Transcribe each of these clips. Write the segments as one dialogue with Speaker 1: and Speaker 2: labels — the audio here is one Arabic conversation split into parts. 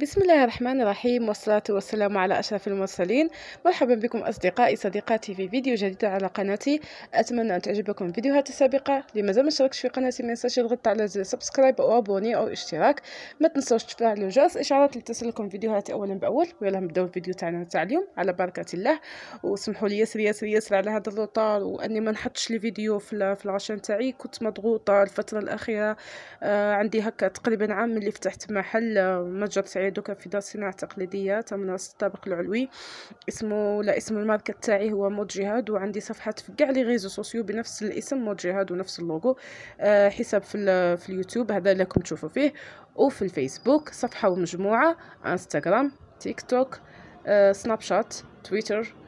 Speaker 1: بسم الله الرحمن الرحيم والصلاة والسلام على أشرف المرسلين. مرحبا بكم أصدقائي صديقاتي في فيديو جديد على قناتي. أتمنى أن تعجبكم الفيديوهات السابقة لمازال ما اشتركتش في قناتي ما ينساش يضغط على زر subscribe أو fr abonner أو اشتراك. ما تنسوش تفعلوا جرس إشعارات لتصلكم فيديوهاتي أولا بأول. ويلا نبداو الفيديو تاعنا تاع اليوم. على بركة الله. وسمحوا لي ياسر ياسر ياسر على هذا ال retard وأني ما نحطش les vidéos في, في la chaîne تاعي. كنت مضغوطة الفترة الأخيرة. آه عندي هكا تقريبا عام اللي فتحت محل آه متجر دوكا في دار الصناعة التقليدية من الطابق العلوي. اسمه لا اسم الماركة تاعي هو Mode Djihad وعندي صفحات في كاع les réseaux sociaux بنفس الاسم Mode Djihad ونفس اللوغو. آه حساب في, في اليوتيوب هذا لكم تشوفوا فيه. وفي الفيسبوك صفحة ومجموعة انستغرام تيك توك آه سناب شات تويتر.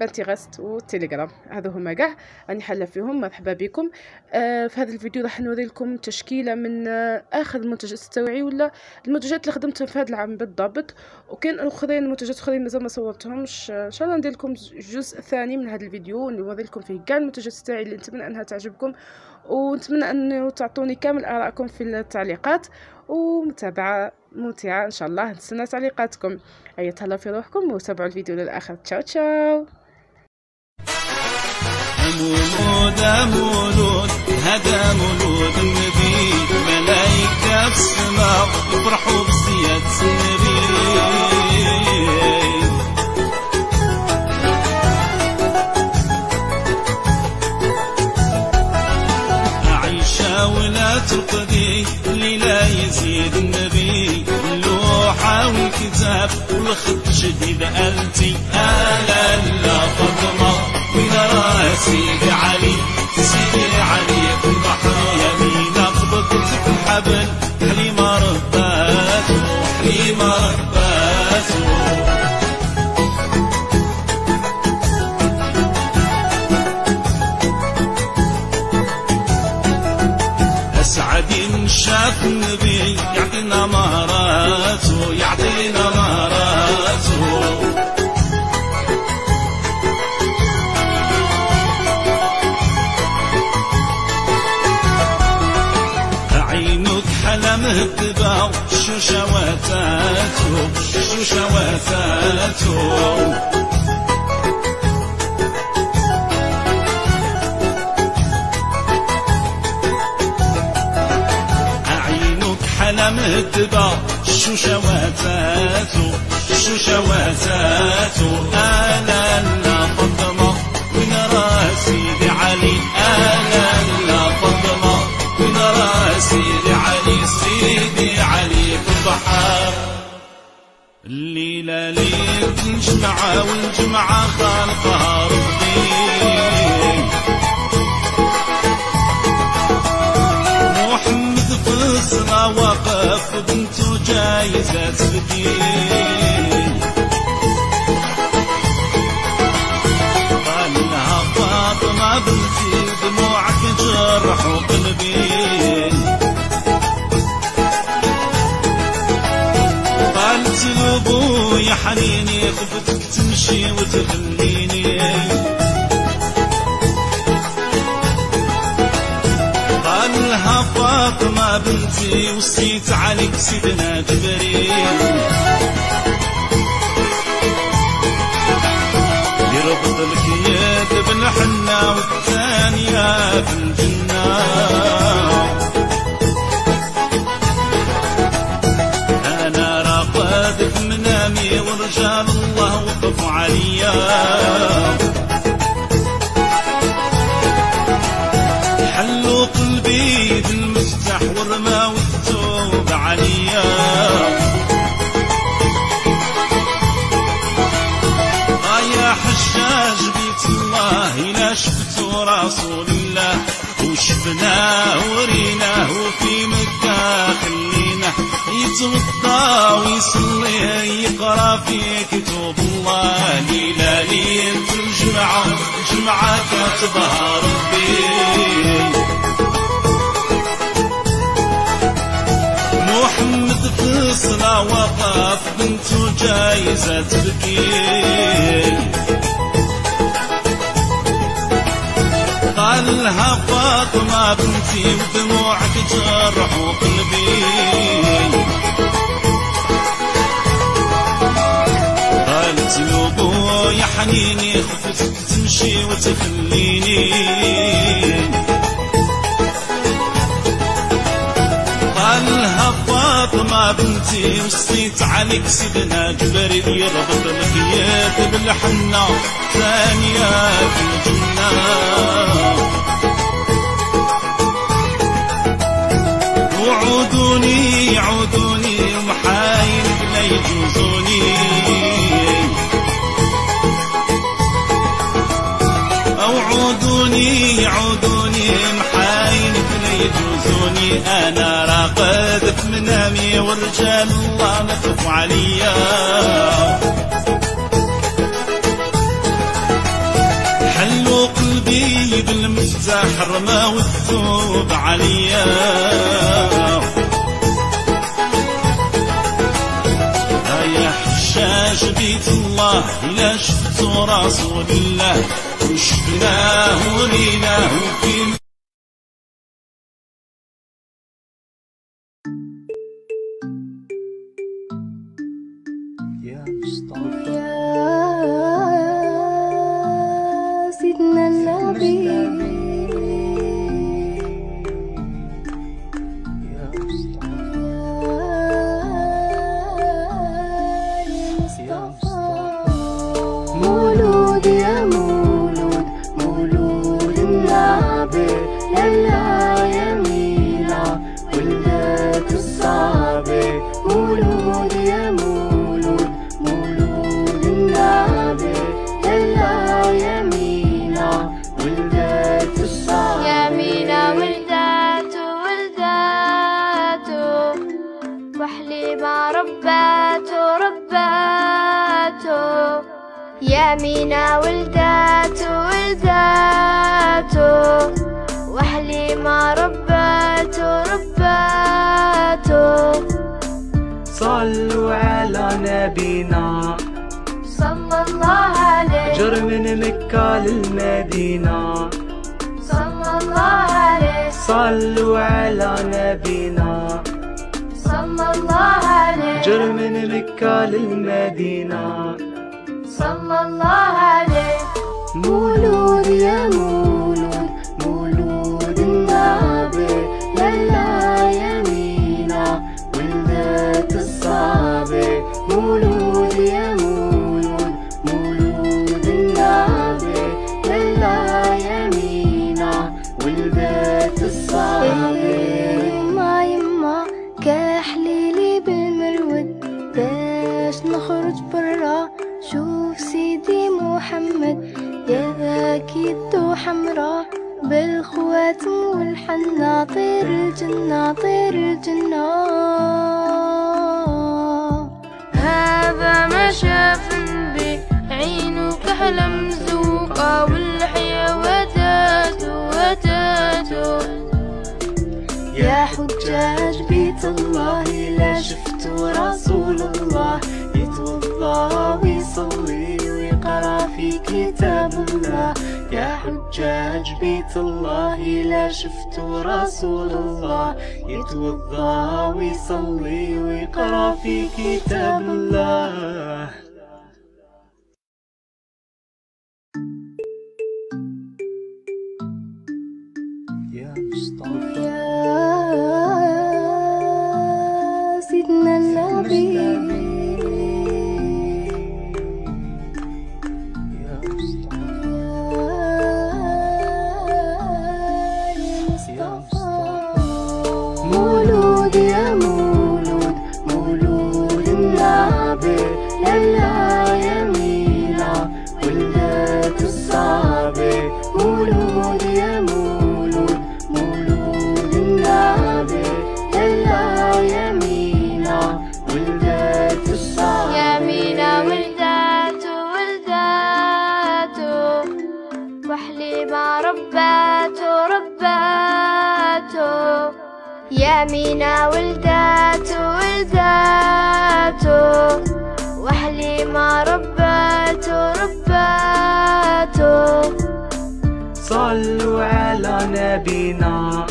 Speaker 1: Pinterest وتيليجرام هذو هما كاع. راني حله فيهم. مرحبا بكم. آه في هذا الفيديو راح نوري لكم تشكيلة من آه آخر المنتجات التوعي ولا المنتجات اللي خدمتهم في هذا العام بالضبط. وكاين أخرين منتجات أخرين مازال ما صورتهمش. إن شاء الله ندير لكم جزء ثاني من هذا الفيديو نوري لكم فيه كاع المنتجات تاعي اللي نتمنى أنها تعجبكم. ونتمنى أن تعطوني كامل آرائكم في التعليقات. ومتابعة ممتعة إن شاء الله. نستنى تعليقاتكم. هيا تهلاو في روحكم. وتابعوا الفيديو للآخر. تشاو تشاو.
Speaker 2: مولود مولود هذا مولود النبي. ملايكة في السماء يفرحوا بزيادة النبي. عيشة ولا ترقدي اللي لا يزيد النبي. اللوحة والكتاب والخط شديد أنتي آلا لا فاطمة سيدي علي سيدي علي في البحر يمينة قبضت في الحبل حليمة رباتو حليمة رباتو أسعد شاف النبي يعطينا مهاراته يعطينا حلا مهدبة شو شواتاته شو شواتاته عينك حلا مهدبة شو شواتاته شو شواتاته آلا لا فاطمة وين راسي علي آلا الليلة ليلة الجمعة والجمعة خالقها ربي. محمد في الصلاة وقف بنته جايزة الدين قال لها فاطمة بنتي دموعك جرحوا قلبي. حنيني خفتك تمشي وتخليني قال لها فاطمة بنتي وصيت عليك سيدنا جبريل. يربط لك يد بن والثانية في الجنة ورجال الله وقفوا عليا. حلوا قلبي بالمفتاح ورماو الثوب عليا. آه يا حجاج بيت الله إلا شفتوا رسول الله. وشفناه وريناه في مكة خليناه يتوضا ويصلي. يقرا في كتب الله ليلة ليلة الجمعة جمعة كاتبها ربي. محمد في الصلاة وقف بنته جايزة تبكي قال لها فاطمة بنتي ودموعك جرحوا قلبي. سلوبو يا حنيني خفتك تمشي وتخليني. قالها فاطمة بنتي وصيت عليك سيدنا جبريل يربط الخياط بالحنة ثانية في الجنة. أنا راقد في منامي ورجال الله نخف عليا. حلوا قلبي بالمفتاح رماو الثوب عليا. يا بيت الله إلا شفتوا رسول الله وشفناه وليناه
Speaker 3: يمينة ولداته ولداته وحليمة رباته رباته.
Speaker 4: صلوا على نبينا.
Speaker 3: صلى الله عليه.
Speaker 4: جر من مكة للمدينة.
Speaker 3: صلى الله عليه.
Speaker 4: صلوا على نبينا.
Speaker 3: صلى الله عليه.
Speaker 4: جر من مكة للمدينة.
Speaker 3: صلى الله عليه
Speaker 5: مولود يا الله لا شفتوا رسول الله. يتوضا ويصلي ويقرأ في كتاب الله. يا حجاج بيت الله لا شفتوا رسول الله. يتوضا ويصلي ويقرأ في كتاب الله.
Speaker 4: يا مصطفى.
Speaker 3: يمينة ولداته ولداته وحليمة رباته رباته.
Speaker 4: صلوا على نبينا.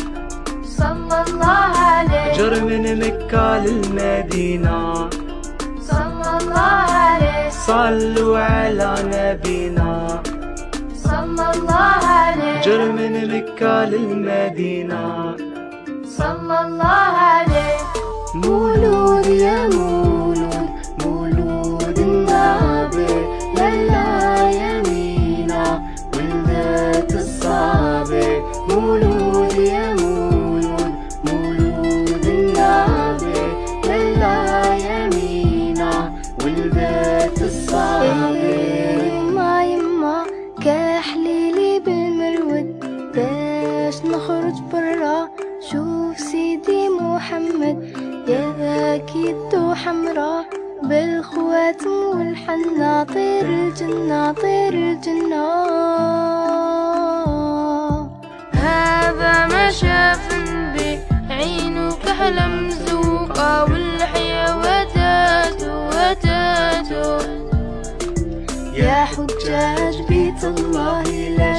Speaker 3: صلى الله عليه.
Speaker 4: جر من مكة للمدينة.
Speaker 3: صلى الله عليه.
Speaker 4: صلوا على نبينا.
Speaker 3: صلى الله عليه.
Speaker 4: جر من مكة للمدينة.
Speaker 3: الله عليه
Speaker 5: مولود يا مولود مولود النبي. للا يمينا ولدت الصابي. مولود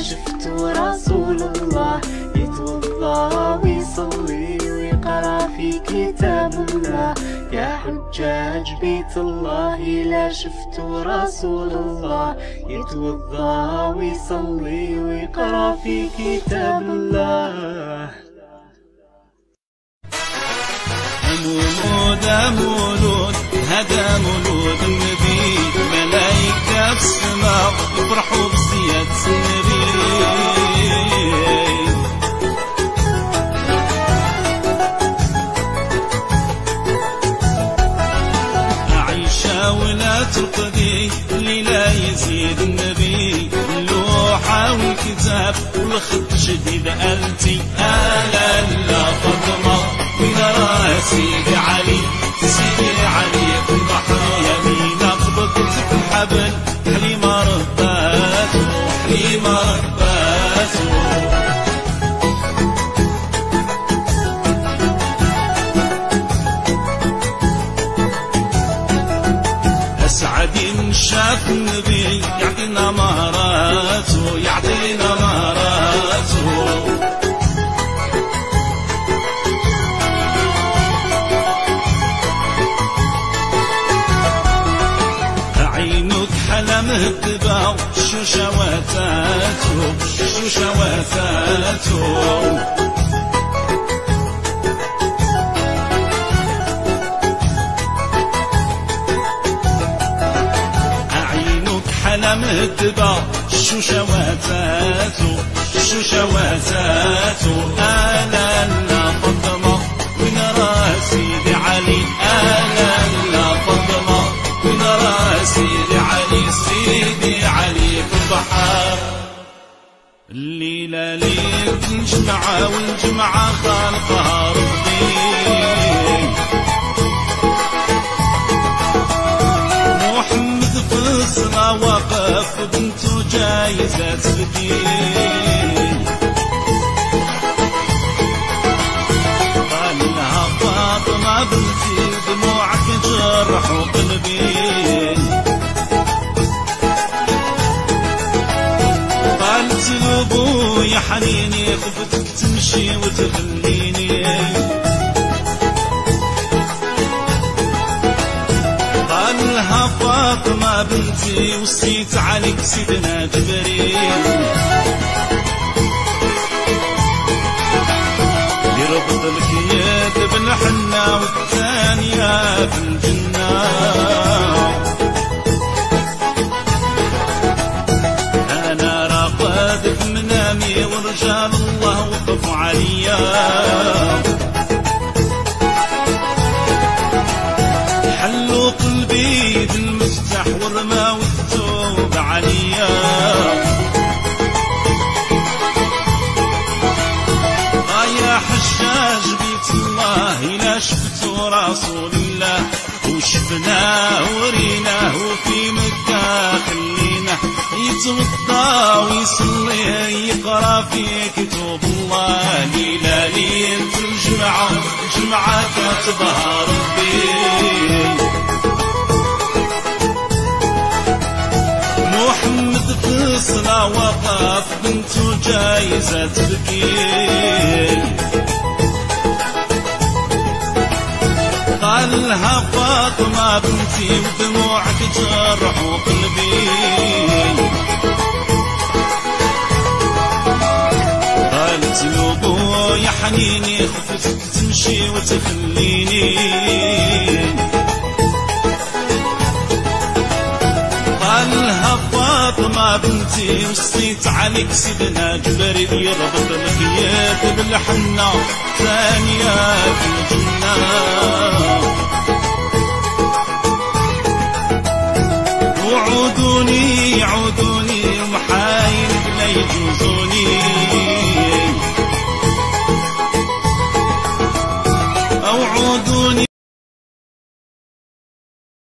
Speaker 5: شفتوا رسول الله يتوضا ويصلي ويقرأ في كتاب الله. يا حجاج بيت الله لا شفتوا رسول الله يتوضا ويصلي ويقرأ في كتاب الله.
Speaker 2: والخط جديد أنتي أنا لا فاطمة. من راه سيدي علي سيدي علي في البحر. يمين قبضتك الحبل حليمة رباتو حليمة مهدبة شو شواتاته شو شواتاته عينك حلا مهدبة شو شواتاته شو شواتاته أنا لا فاطمة وين راسي علي أنا البحر. الليلة ليلة الجمعة والجمعة خالقها ربي. محمد في الصلاة وقف بنته جايزة حنيني خفتك تمشي وتخليني قال لها فاطمة بنتي وصيت عليك سيدنا جبريل. يربط لك يد بالحنة والثانية في بالمفتاح ورماو الثوب عليا. آه يا حجاج بيت الله لا شفتوا رسول الله. وشفناه وريناه في مكة خليناه يتوضا ويصلي يقرأ في كتب الله. ليلة ليلة الجمعة جمعة كاتبها ربي. وقف بنته جايزة تبكي قال لها فاطمة بنتي ودموعك جرح قلبي قالت له يا حنيني خفت تمشي وتخليني. قال لها فاطمة بنتي وصيت عليك سيدنا جبريل يربط الخياط بالحنة. ثانية في الجنة وعودوني عودوني ومحايل بلا يجوزوني.